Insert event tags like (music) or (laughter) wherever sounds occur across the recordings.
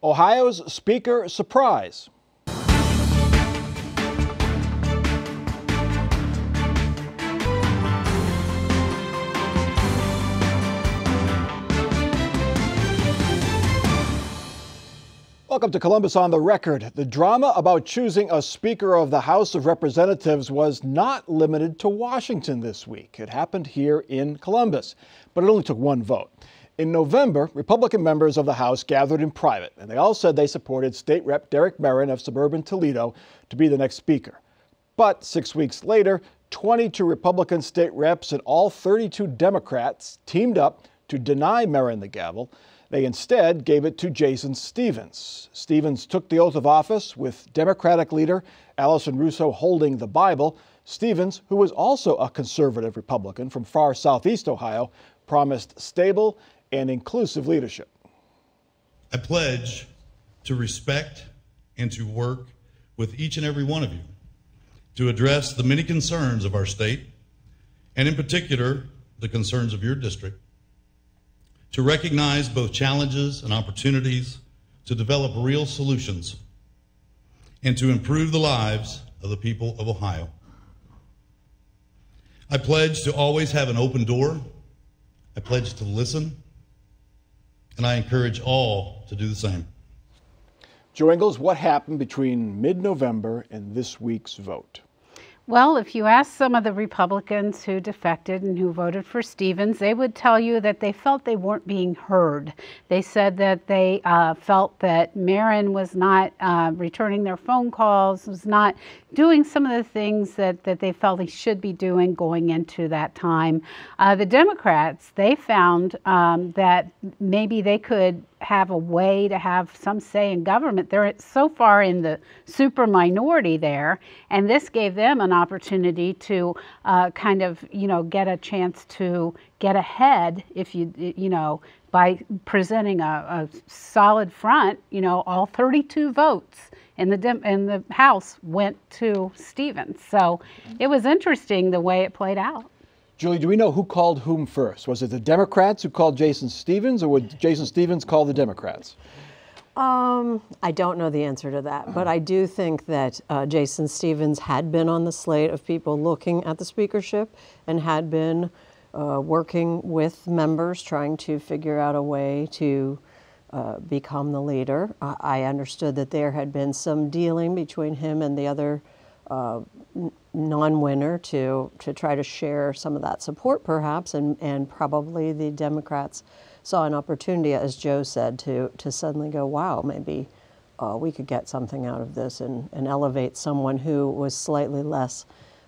Ohio's Speaker surprise. Welcome to Columbus on the Record. The drama about choosing a Speaker of the House of Representatives was not limited to Washington this week. It happened here in Columbus, but it only took one vote. In November, Republican members of the House gathered in private, and they all said they supported State Rep Derek Merrin of suburban Toledo to be the next Speaker. But six weeks later, 22 Republican state reps and all 32 Democrats teamed up to deny Merrin the gavel. They instead gave it to Jason Stephens. Stephens took the oath of office with Democratic leader Allison Russo holding the Bible. Stephens, who was also a conservative Republican from far southeast Ohio, promised stable and inclusive leadership. I pledge to respect and to work with each and every one of you to address the many concerns of our state, and in particular, the concerns of your district to recognize both challenges and opportunities, to develop real solutions, and to improve the lives of the people of Ohio. I pledge to always have an open door. I pledge to listen. And I encourage all to do the same. Jo Ingles, what happened between mid November and this week's vote? Well, if you ask some of the Republicans who defected and who voted for Stephens, they would tell you that they felt they weren't being heard. They said that they uh, felt that Merrin was not uh, returning their phone calls, was not doing some of the things that, that they felt he should be doing going into that time. Uh, the Democrats, they found um, that maybe they could have a way to have some say in government. They're so far in the super minority there, and this gave them an opportunity to uh, kind of, you know, get a chance to get ahead if you, you know, by presenting a, a solid front. You know, all 32 votes in the in the House went to Stephens, So it was interesting the way it played out. Julie, do we know who called whom first? Was it the Democrats who called Jason Stephens, or would Jason Stephens call the Democrats? Um, I don't know the answer to that, but I do think that uh, Jason Stephens had been on the slate of people looking at the speakership and had been uh, working with members trying to figure out a way to uh, become the leader. I understood that there had been some dealing between him and the other uh, non-winner to to try to share some of that support, perhaps, and and probably the Democrats saw an opportunity, as Jo said, to to suddenly go, wow, maybe uh, we could get something out of this and and elevate someone who was slightly less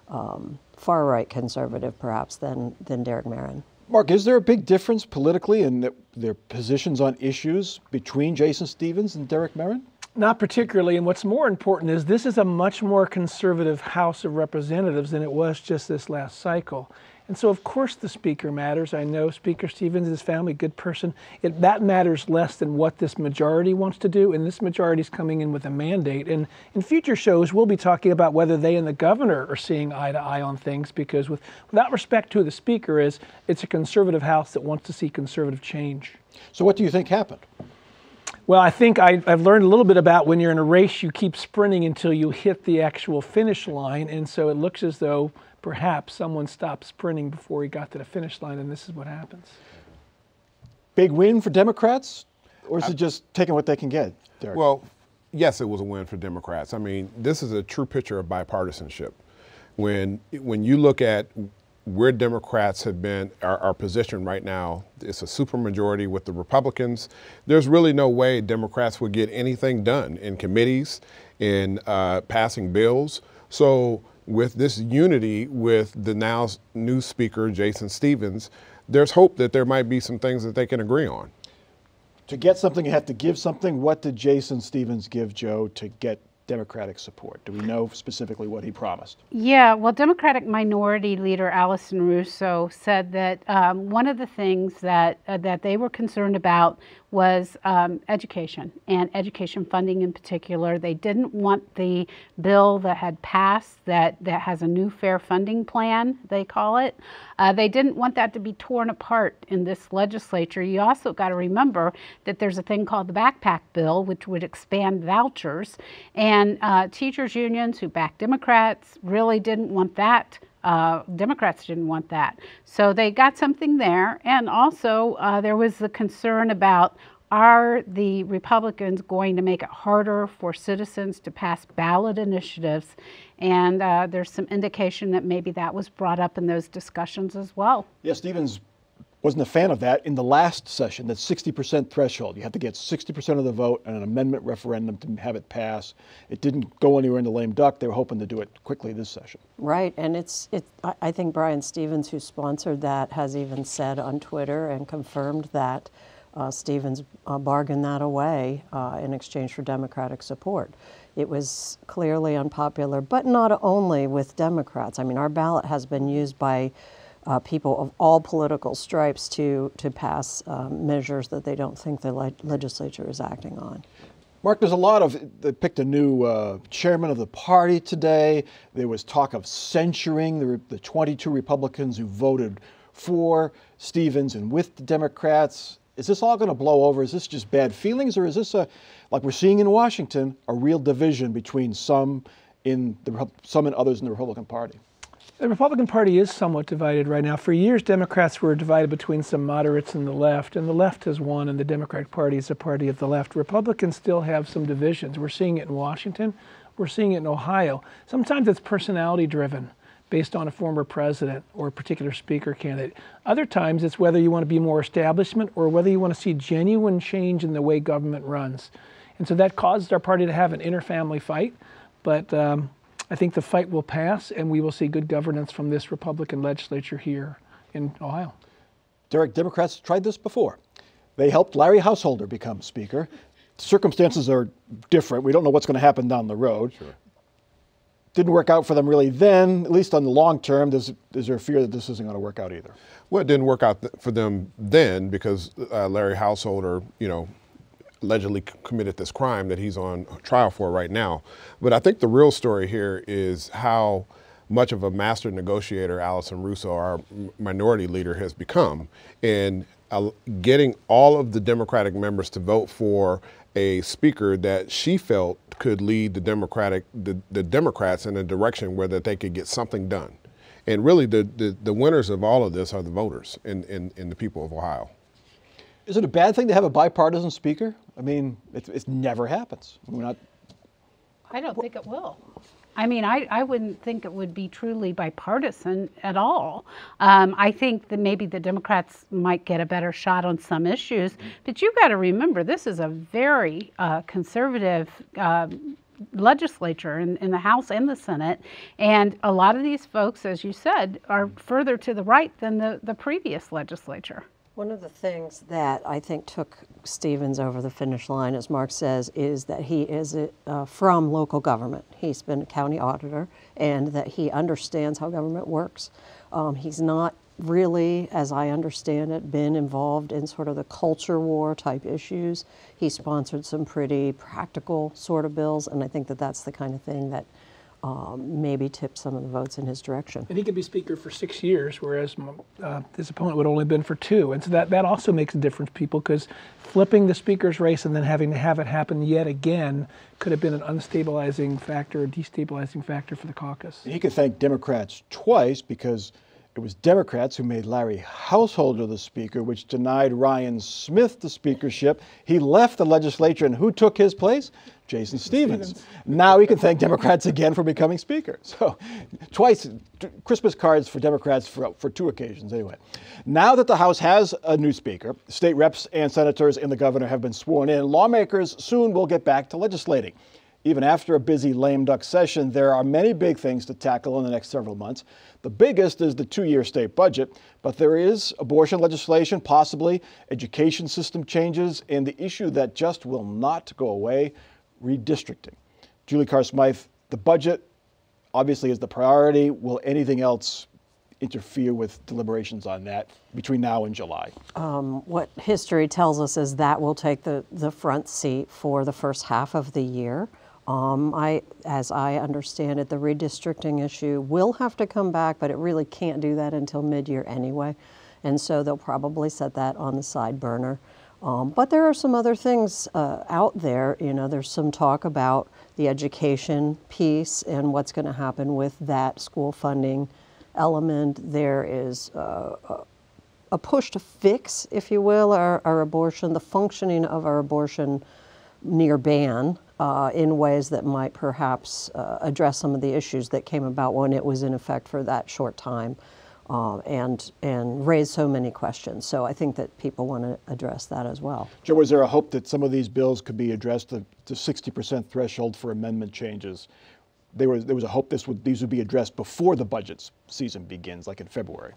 um, far right conservative, perhaps, than than Derek Merrin. Mark, is there a big difference politically in the, their positions on issues between Jason Stephens and Derek Merrin? Not particularly. And what's more important is this is a much more conservative House of Representatives than it was just this last cycle. And so, of course, the speaker matters. I know Speaker Stephens, his family, good person. It, that matters less than what this majority wants to do. And this majority is coming in with a mandate. And in future shows, we'll be talking about whether they and the governor are seeing eye to eye on things. Because, with, without respect to who the speaker is, it's a conservative House that wants to see conservative change. So, what do you think happened? Well, I think I, have learned a little bit about when you're in a race, you keep sprinting until you hit the actual finish line. And so it looks as though perhaps someone stopped sprinting before he got to the finish line, and this is what happens. Big win for Democrats, or is it just taking what they can get? Derrick? Well, yes, it was a win for Democrats. I mean, this is a true picture of bipartisanship. When when you look at where Democrats have been, our, our position right now, it's a supermajority with the Republicans. There's really no way Democrats would get anything done in committees, in uh, passing bills. So with this unity with the now new speaker, Jason Stephens, there's hope that there might be some things that they can agree on. To get something, you have to give something. What did Jason Stephens give Jo to get Democratic support? Do we know specifically what he promised? Yeah, well, Democratic Minority Leader Allison Russo said that um, one of the things that uh, that they were concerned about was um, education and education funding in particular. They didn't want the bill that had passed that, that has a new fair funding plan, they call it. Uh, they didn't want that to be torn apart in this legislature. You also got to remember that there's a thing called the backpack bill, which would expand vouchers. And uh, teachers' unions who back Democrats really didn't want that uh, Democrats didn't want that. So they got something there. And also, uh, there was the concern about are the Republicans going to make it harder for citizens to pass ballot initiatives? And uh, there's some indication that maybe that was brought up in those discussions as well. Yeah, Stephens wasn't a fan of that in the last session, that 60% threshold. You have to get 60% of the vote and an amendment referendum to have it pass. It didn't go anywhere in the lame duck. They were hoping to do it quickly this session. Right, and it's it. I think Brian Stevens, who sponsored that, has even said on Twitter and confirmed that uh, Stephens uh, bargained that away uh, in exchange for Democratic support. It was clearly unpopular, but not only with Democrats. I mean, our ballot has been used by uh, people of all political stripes to, to pass um, measures that they don't think the le- legislature is acting on. Mark, there's a lot of, they picked a new uh, chairman of the party today. There was talk of censuring the, the 22 Republicans who voted for Stephens and with the Democrats. Is this all going to blow over? Is this just bad feelings, or is this a, like we're seeing in Washington, a real division between some in the some and others in the Republican Party? The Republican Party is somewhat divided right now. For years, Democrats were divided between some moderates and the left, and the left has won, and the Democratic Party is a party of the left. Republicans still have some divisions. We're seeing it in Washington, we're seeing it in Ohio. Sometimes it's personality driven based on a former president or a particular speaker candidate. Other times it's whether you want to be more establishment or whether you want to see genuine change in the way government runs. And so that caused our party to have an inter family fight. But um, I think the fight will pass, and we will see good governance from this Republican legislature here in Ohio. Derrick, Democrats tried this before. They helped Larry Householder become Speaker. Circumstances are different. We don't know what's going to happen down the road. Sure. Didn't work out for them really then, at least on the long term. Is, is there a fear that this isn't going to work out either? Well, it didn't work out for them then because uh, Larry Householder, you know, allegedly committed this crime that he's on trial for right now. But I think the real story here is how much of a master negotiator Allison Russo, our minority leader, has become in getting all of the Democratic members to vote for a speaker that she felt could lead the Democratic the, the Democrats in a direction where that they could get something done. And really the, the, the winners of all of this are the voters and, and, and the people of Ohio. Is it a bad thing to have a bipartisan speaker? I mean, it, it never happens. We're not. I don't think it will. I mean, I, I wouldn't think it would be truly bipartisan at all. Um, I think that maybe the Democrats might get a better shot on some issues, but you've got to remember this is a very uh, conservative. Uh, legislature in, in the House and the Senate. And a lot of these folks, as you said, are further to the right than the, the previous legislature. One of the things that I think took Stephens over the finish line, as Mark says, is that he is uh, from local government. He's been a county auditor and that he understands how government works. Um, he's not really, as I understand it, been involved in sort of the culture war type issues. He sponsored some pretty practical sort of bills, and I think that that's the kind of thing that um, maybe tip some of the votes in his direction. And he could be speaker for six years, whereas uh, his opponent would only have been for two. And so that, that also makes a difference, people, because flipping the speaker's race and then having to have it happen yet again could have been an unstabilizing factor, a destabilizing factor for the caucus. He could thank Democrats twice because it was Democrats who made Larry Householder the Speaker, which denied Ryan Smith the speakership. He left the legislature, and who took his place? Jason Stephens. Stephens. Now he can thank Democrats again for becoming Speaker. (laughs) So, twice, Christmas cards for Democrats for, for two occasions, anyway. Now that the House has a new Speaker, state reps and senators and the governor have been sworn in, lawmakers soon will get back to legislating. Even after a busy lame duck session, there are many big things to tackle in the next several months. The biggest is the two year state budget, but there is abortion legislation, possibly education system changes, and the issue that just will not go away redistricting. Julie Carr Smyth, the budget obviously is the priority. Will anything else interfere with deliberations on that between now and July? Um, what history tells us is that will take the, the front seat for the first half of the year. Um, I, as I understand it, the redistricting issue will have to come back, but it really can't do that until mid-year anyway. And so they'll probably set that on the side burner. Um, but there are some other things uh, out there. You know, there's some talk about the education piece and what's going to happen with that school funding element. There is uh, a push to fix, if you will, our, our abortion, the functioning of our abortion near ban uh, in ways that might perhaps uh, address some of the issues that came about when it was in effect for that short time uh, and, and raise so many questions. So I think that people want to address that as well. Jo, was there a hope that some of these bills could be addressed, the 60% threshold for amendment changes? There was, there was a hope this would, these would be addressed before the budget season begins, like in February.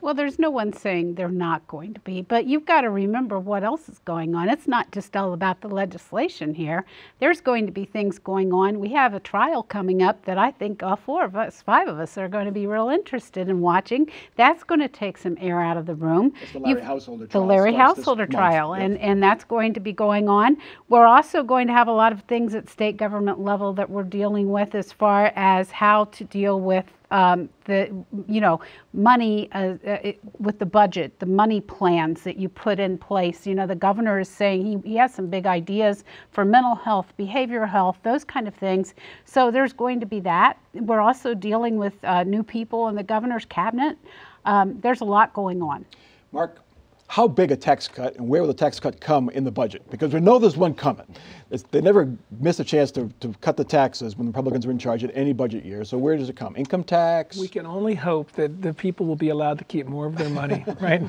Well, there's no one saying they're not going to be, but you've got to remember what else is going on. It's not just all about the legislation here. There's going to be things going on. We have a trial coming up that I think all four of us, five of us, are going to be real interested in watching. That's going to take some air out of the room. It's the Larry You've- Householder The trial Larry Householder trial, Yep. and, and that's going to be going on. We're also going to have a lot of things at state government level that we're dealing with as far as how to deal with um, the, you know, money uh, uh, it- with the budget, the money plans that you put in place. You know, the governor is saying he, he has some big ideas for mental health, behavioral health, those kind of things. So there's going to be that. We're also dealing with uh, new people in the governor's cabinet. Um, there's a lot going on. Mark, how big a tax cut and where will the tax cut come in the budget? Because we know there's one coming. It's, they never miss a chance to, to cut the taxes when the Republicans are in charge at any budget year. So where does it come? Income tax? We can only hope that the people will be allowed to keep more of their money, (laughs) right?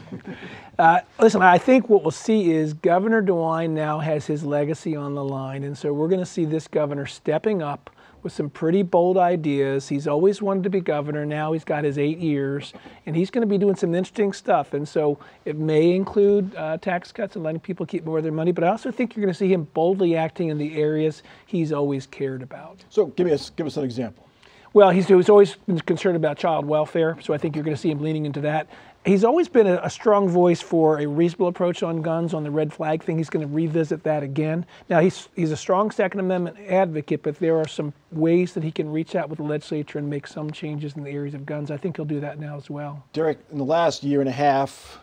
Uh, listen, I think what we'll see is Governor DeWine now has his legacy on the line, and so we're going to see this governor stepping up with some pretty bold ideas. He's always wanted to be governor. Now he's got his eight years, and he's going to be doing some interesting stuff. And so it may include uh, tax cuts and letting people keep more of their money, but I also think you're going to see him boldly acting in the areas he's always cared about. so give, me a, give us an example. Well, he's, he's always been concerned about child welfare, so I think you're going to see him leaning into that. He's always been a, a strong voice for a reasonable approach on guns, on the red flag thing. He's going to revisit that again. Now, he's, he's a strong Second Amendment advocate, but there are some ways that he can reach out with the legislature and make some changes in the areas of guns. I think he'll do that now as well. Derrick, in the last year and a half,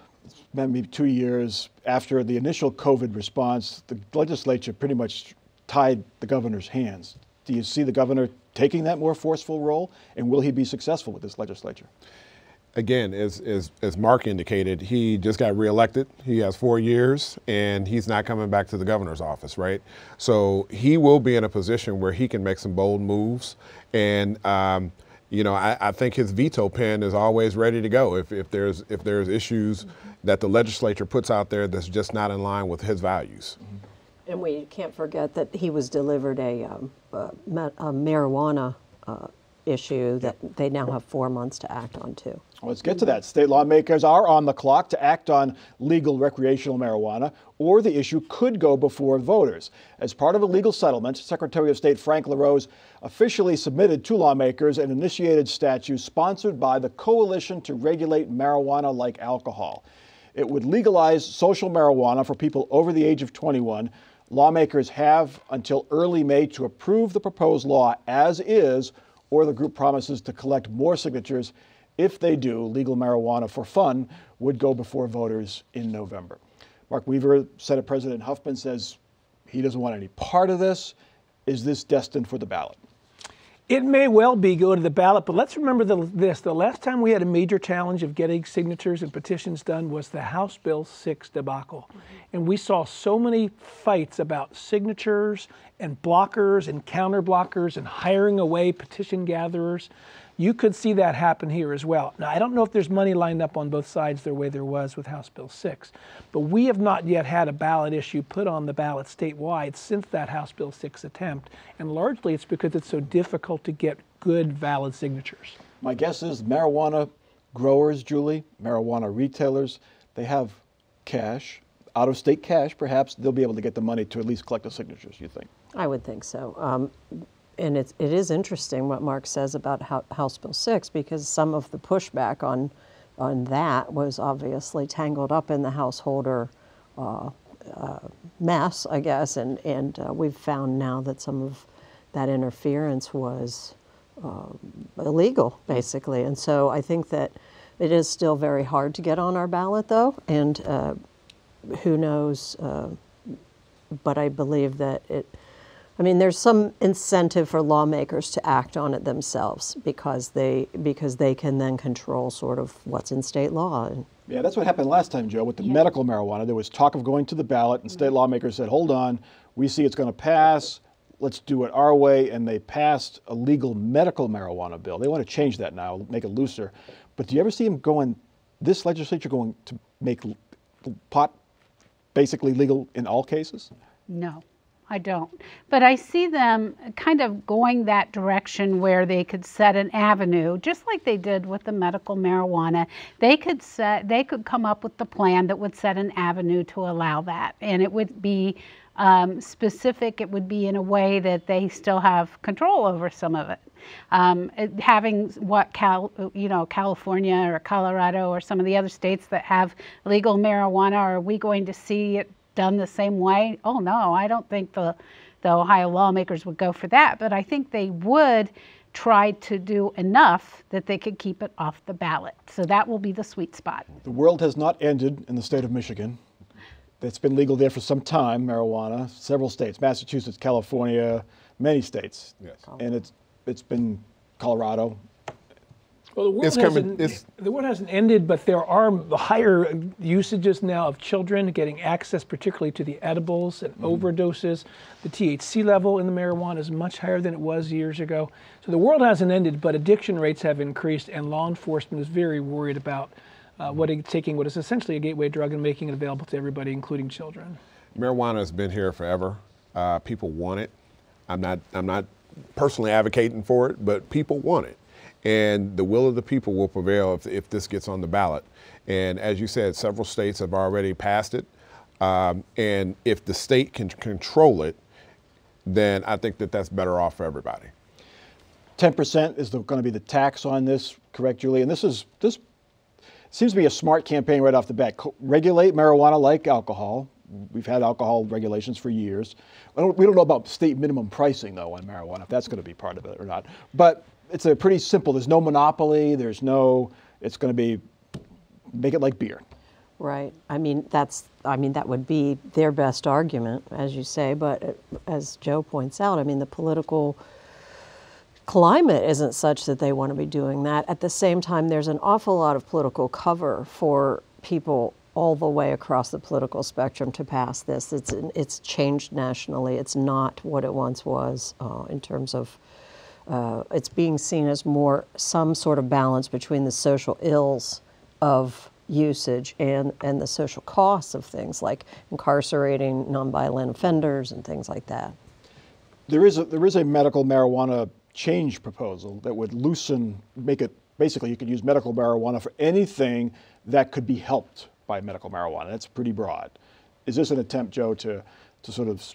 maybe two years after the initial COVID response, the legislature pretty much tied the governor's hands. Do you see the governor taking that more forceful role? And will he be successful with this legislature? Again, as, as, as Mark indicated, he just got reelected. He has four years and he's not coming back to the governor's office, right? So he will be in a position where he can make some bold moves. And, um, you know, I, I think his veto pen is always ready to go if, if, there's, if there's issues that the legislature puts out there that's just not in line with his values. And we can't forget that he was delivered a, um, a a marijuana uh, issue that they now have four months to act on too. Let's get to that. State lawmakers are on the clock to act on legal recreational marijuana, or the issue could go before voters. As part of a legal settlement, Secretary of State Frank LaRose officially submitted to lawmakers an initiated statute sponsored by the Coalition to Regulate Marijuana Like Alcohol. It would legalize social marijuana for people over the age of 21. Lawmakers have until early May to approve the proposed law as is, or the group promises to collect more signatures. If they do, legal marijuana for fun would go before voters in November. Mark Weaver, Senate President Huffman says he doesn't want any part of this. Is this destined for the ballot? It may well be go to the ballot, but let's remember the, this. The last time we had a major challenge of getting signatures and petitions done was the House Bill 6 debacle. Mm-hmm. And we saw so many fights about signatures and blockers and counter blockers and hiring away petition gatherers. You could see that happen here as well. Now, I don't know if there's money lined up on both sides the way there was with House Bill 6, but we have not yet had a ballot issue put on the ballot statewide since that House Bill 6 attempt. And largely it's because it's so difficult to get good, valid signatures. My guess is marijuana growers, Julie, marijuana retailers, they have cash, out of state cash, perhaps they'll be able to get the money to at least collect the signatures, you think? I would think so. Um, and it, it is interesting what Mark says about House Bill 6 because some of the pushback on, on that was obviously tangled up in the householder uh, uh, mess, I guess, and, and uh, we've found now that some of that interference was uh, illegal, basically. And so I think that it is still very hard to get on our ballot, though, and uh, who knows, uh, but I believe that it I mean, there's some incentive for lawmakers to act on it themselves because they because they can then control sort of what's in state law. Yeah, that's what happened last time, Jo, with the yeah. medical marijuana. There was talk of going to the ballot, and state mm-hmm. lawmakers said, "Hold on, we see it's going to pass. Let's do it our way." And they passed a legal medical marijuana bill. They want to change that now, make it looser. But do you ever see them going? This legislature going to make pot basically legal in all cases? No. I don't. But I see them kind of going that direction where they could set an avenue, just like they did with the medical marijuana. They could set, they could come up with the plan that would set an avenue to allow that, and it would be um, specific. It would be in a way that they still have control over some of it. Um, having what Cal, you know, California or Colorado or some of the other states that have legal marijuana, are we going to see it done the same way? Oh no, I don't think the, the Ohio lawmakers would go for that, but I think they would try to do enough that they could keep it off the ballot. So that will be the sweet spot. The world has not ended in the state of Michigan. It's been legal there for some time, marijuana, several states, Massachusetts, California, many states. Yes. And it's it's been Colorado, well, the world, it's hasn't, coming, the world hasn't ended, but there are higher usages now of children getting access, particularly to the edibles and mm overdoses. The THC level in the marijuana is much higher than it was years ago. So the world hasn't ended, but addiction rates have increased, and law enforcement is very worried about uh, what taking what is essentially a gateway drug and making it available to everybody, including children. Marijuana has been here forever. Uh, people want it. I'm not. I'm not personally advocating for it, but people want it and the will of the people will prevail if, if this gets on the ballot. And as you said, several states have already passed it. Um, and if the state can control it, then I think that that's better off for everybody. 10% is going to be the tax on this, correct, Julie? And this is this seems to be a smart campaign right off the bat. Regulate marijuana like alcohol. We've had alcohol regulations for years. Don't, we don't know about state minimum pricing though on marijuana, if that's going to be part of it or not. But it's a pretty simple. There's no monopoly. There's no. It's going to be make it like beer. Right. I mean, that's. I mean, that would be their best argument, as you say. But uh, as Jo points out, I mean, the political climate isn't such that they want to be doing that. At the same time, there's an awful lot of political cover for people all the way across the political spectrum to pass this. It's it's changed nationally. It's not what it once was uh, in terms of uh, it's being seen as more some sort of balance between the social ills of usage and, and the social costs of things like incarcerating nonviolent offenders and things like that. There is a, there is a medical marijuana change proposal that would loosen, make it basically you could use medical marijuana for anything that could be helped by medical marijuana. That's pretty broad. Is this an attempt, Jo, to, to sort of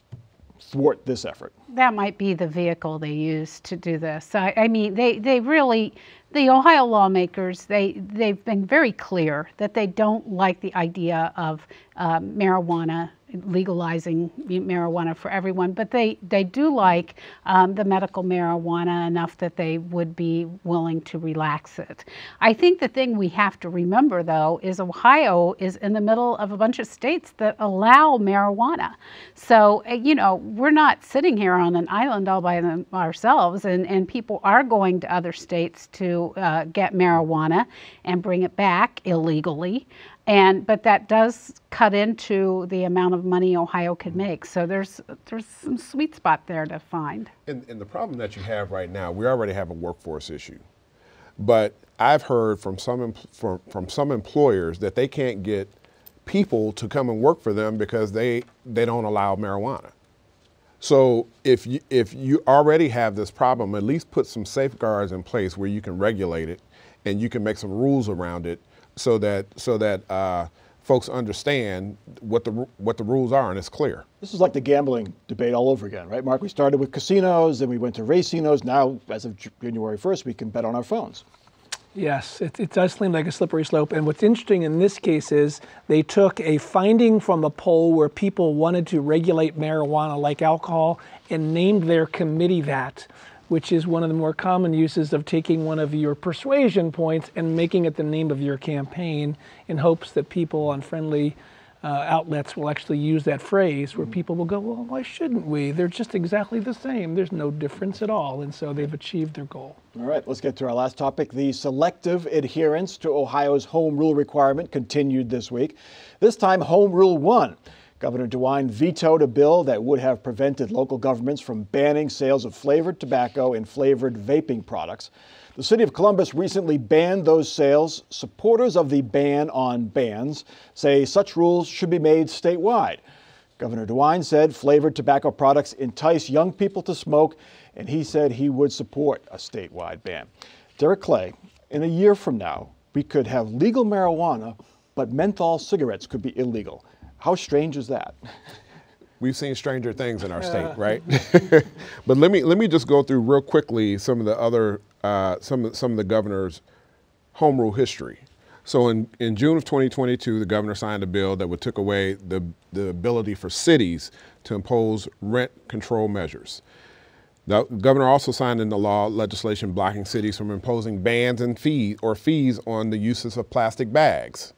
thwart this effort? That might be the vehicle they use to do this. I, I mean, they, they really, the Ohio lawmakers, they, they've been very clear that they don't like the idea of uh, marijuana legalizing marijuana for everyone, but they, they do like um, the medical marijuana enough that they would be willing to relax it. I think the thing we have to remember, though, is Ohio is in the middle of a bunch of states that allow marijuana. So, uh, you know, we're not sitting here on an island all by them, ourselves, and, and people are going to other states to uh, get marijuana and bring it back illegally. And but that does cut into the amount of money Ohio could mm-hmm. make. So there's there's some sweet spot there to find. And, and the problem that you have right now, we already have a workforce issue. But I've heard from some from, from some employers that they can't get people to come and work for them because they they don't allow marijuana. So if you if you already have this problem, at least put some safeguards in place where you can regulate it and you can make some rules around it so that so that uh, folks understand what the what the rules are and it's clear. This is like the gambling debate all over again, right, Mark? We started with casinos, then we went to racinos. Now, as of January 1st, we can bet on our phones. Yes, it, it, does seem like a slippery slope. And what's interesting in this case is they took a finding from a poll where people wanted to regulate marijuana like alcohol and named their committee that which is one of the more common uses of taking one of your persuasion points and making it the name of your campaign in hopes that people on friendly uh, outlets will actually use that phrase where people will go, well, why shouldn't we? They're just exactly the same. There's no difference at all. And so they've achieved their goal. All right, let's get to our last topic. The selective adherence to Ohio's home rule requirement continued this week. This time, home rule won. Governor DeWine vetoed a bill that would have prevented local governments from banning sales of flavored tobacco and flavored vaping products. The city of Columbus recently banned those sales. Supporters of the ban on bans say such rules should be made statewide. Governor DeWine said flavored tobacco products entice young people to smoke, and he said he would support a statewide ban. Derrick Clay, in a year from now, we could have legal marijuana, but menthol cigarettes could be illegal. How strange is that? (laughs) We've seen stranger things in our state, right? (laughs) but let me let me just go through real quickly some of the other uh, some some of the governor's home rule history. So in, in June of 2022, the governor signed a bill that would took away the, the ability for cities to impose rent control measures. The governor also signed into law legislation blocking cities from imposing bans and fees or fees on the uses of plastic bags.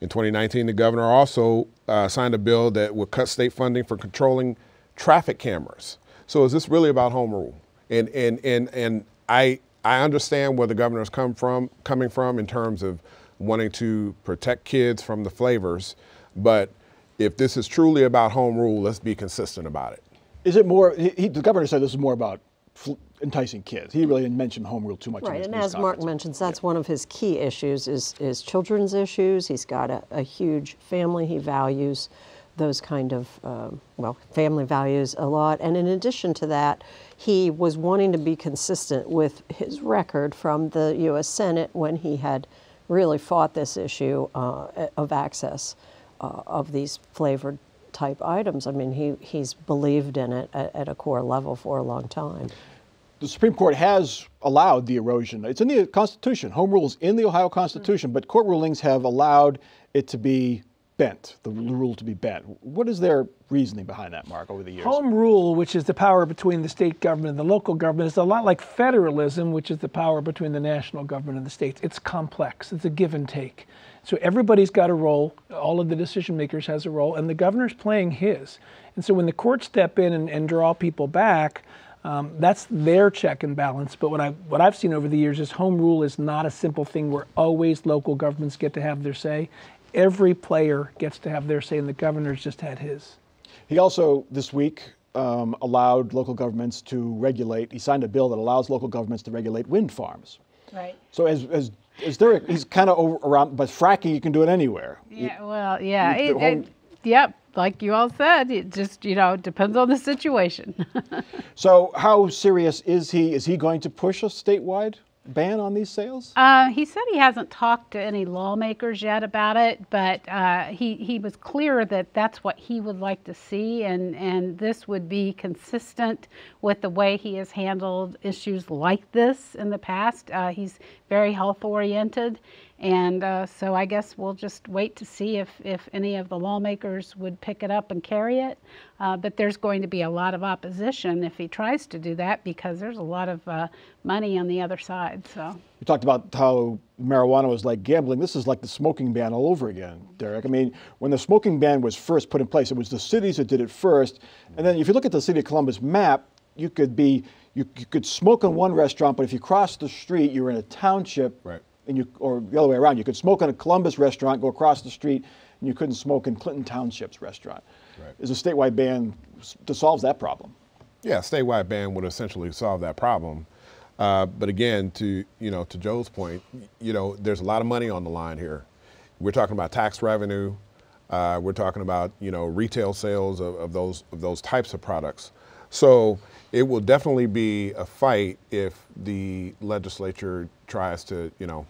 In 2019, the governor also uh, signed a bill that would cut state funding for controlling traffic cameras. So is this really about home rule? And and and and I I understand where the governor's come from coming from in terms of wanting to protect kids from the flavors, but if this is truly about home rule, let's be consistent about it. Is it more? He, the governor said this is more about enticing kids. He really didn't mention home rule too much. Right, and as Mark mentions, that's yeah. one of his key issues is is children's issues. He's got a, a huge family. He values those kind of um, well family values a lot. And in addition to that, he was wanting to be consistent with his record from the U.S. Senate when he had really fought this issue uh, of access uh, of these flavored type items. I mean, he, he's believed in it at, at, a core level for a long time the Supreme Court has allowed the erosion. It's in the Constitution. Home rule is in the Ohio Constitution, but court rulings have allowed it to be bent, the rule to be bent. What is their reasoning behind that, Mark, over the years? Home rule, which is the power between the state government and the local government, is a lot like federalism, which is the power between the national government and the states. It's complex, it's a give and take. So everybody's got a role, all of the decision makers has a role, and the governor's playing his. And so when the courts step in and, and draw people back, um, that's their check and balance. But what I what I've seen over the years is home rule is not a simple thing where always local governments get to have their say. Every player gets to have their say, and the governor's just had his. He also this week um, allowed local governments to regulate. He signed a bill that allows local governments to regulate wind farms. Right. So as as is there? A, He's kind of around, but fracking you can do it anywhere. Yeah. Well, yeah. It, it, yep like you all said, it just you know depends on the situation. (laughs) so, how serious is he? Is he going to push a statewide ban on these sales? Uh, he said he hasn't talked to any lawmakers yet about it, but uh, he he was clear that that's what he would like to see, and and this would be consistent with the way he has handled issues like this in the past. Uh, he's very health oriented and uh, so I guess we'll just wait to see if, if any of the lawmakers would pick it up and carry it. Uh, but there's going to be a lot of opposition if he tries to do that because there's a lot of uh, money on the other side. So we talked about how marijuana was like gambling. This is like the smoking ban all over again, Derrick. I mean, when the smoking ban was first put in place, it was the cities that did it first. And then if you look at the city of Columbus map, you could be you, you could smoke in one restaurant, but if you cross the street, you're in a township. Right and you, or the other way around, you could smoke in a Columbus restaurant, go across the street, and you couldn't smoke in Clinton Township's restaurant. Right. Is a statewide ban to solve that problem? Yeah, statewide ban would essentially solve that problem. Uh, but again, to you know, to Jo's point, you know, there's a lot of money on the line here. We're talking about tax revenue. Uh, we're talking about you know retail sales of, of those of those types of products. So it will definitely be a fight if the legislature tries to you know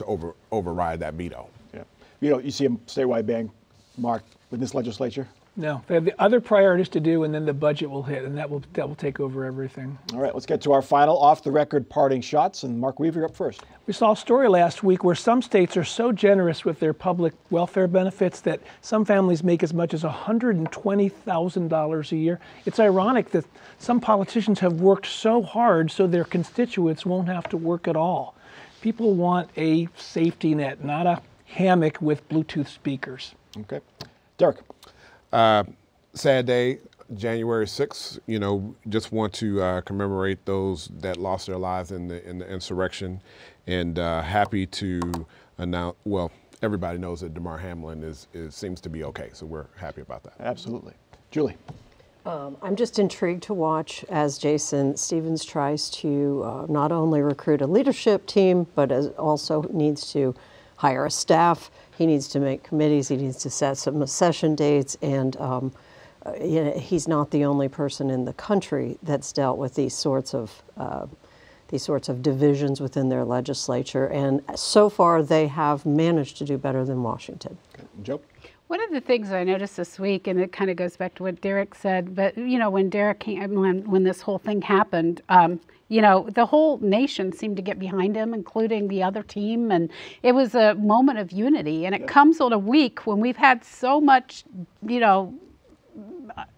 to over, override that veto. Yeah. You know, you see a statewide ban, Mark, with this legislature? No, they have the other priorities to do, and then the budget will hit, and that will that will take over everything. All right, let's get to our final off-the-record parting shots, and Mark Weaver, up first. We saw a story last week where some states are so generous with their public welfare benefits that some families make as much as $120,000 a year. It's ironic that some politicians have worked so hard so their constituents won't have to work at all. People want a safety net, not a hammock with Bluetooth speakers. Okay. Derrick. Uh, sad day, January 6th. You know, just want to uh, commemorate those that lost their lives in the in the insurrection, and uh, happy to announce. Well, everybody knows that Damar Hamlin is, is seems to be okay, so we're happy about that. Absolutely, Julie. Um, I'm just intrigued to watch as Jason Stephens tries to uh, not only recruit a leadership team, but also needs to hire a staff. He needs to make committees. He needs to set some session dates, and um, uh, you know, he's not the only person in the country that's dealt with these sorts of uh, these sorts of divisions within their legislature. And so far, they have managed to do better than Washington. Okay. Jo. One of the things I noticed this week, and it kind of goes back to what Derrick said, but you know, when Derek came, when when this whole thing happened, um, you know, the whole nation seemed to get behind him, including the other team, and it was a moment of unity. And it comes on a week when we've had so much, you know,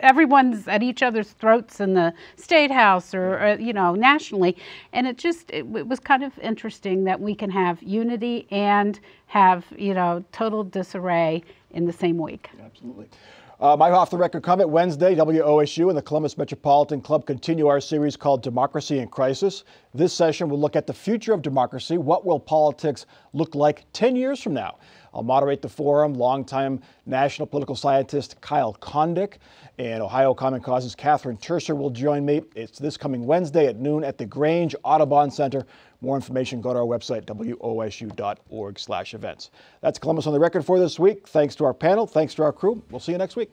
everyone's at each other's throats in the state house or, or you know nationally. And it just it, it, was kind of interesting that we can have unity and have you know total disarray in the same week. Absolutely. Uh, my off the record comment Wednesday, WOSU and the Columbus Metropolitan Club continue our series called Democracy in Crisis. This session will look at the future of democracy. What will politics look like 10 years from now? I'll moderate the forum. Longtime national political scientist Kyle Kondik and Ohio Common Cause's Catherine Turcer will join me. It's this coming Wednesday at noon at the Grange Audubon Center. More information, go to our website, wosu.org slash events. That's Columbus on the Record for this week. Thanks to our panel. Thanks to our crew. We'll see you next week.